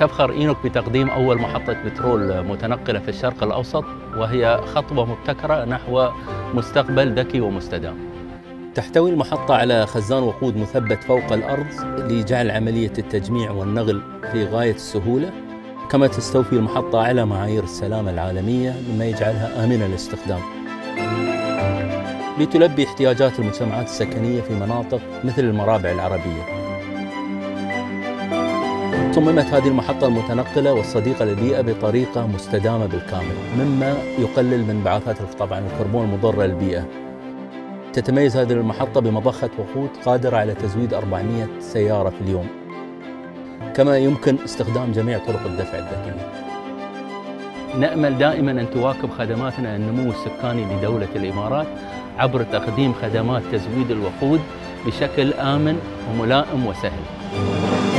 تفخر إينوك بتقديم أول محطة بترول متنقلة في الشرق الأوسط وهي خطوة مبتكرة نحو مستقبل ذكي ومستدام. تحتوي المحطة على خزان وقود مثبت فوق الأرض لجعل عملية التجميع والنقل في غاية السهولة. كما تستوفي المحطة على معايير السلامة العالمية مما يجعلها آمنة للاستخدام. لتلبي احتياجات المجتمعات السكنية في مناطق مثل المرابع العربية. صممت هذه المحطة المتنقلة والصديقة للبيئة بطريقة مستدامة بالكامل مما يقلل من انبعاثات طبعا الكربون المضرة للبيئة. تتميز هذه المحطة بمضخة وقود قادرة على تزويد 400 سيارة في اليوم. كما يمكن استخدام جميع طرق الدفع الذكية. نأمل دائما أن تواكب خدماتنا النمو السكاني لدولة الإمارات عبر تقديم خدمات تزويد الوقود بشكل آمن وملائم وسهل.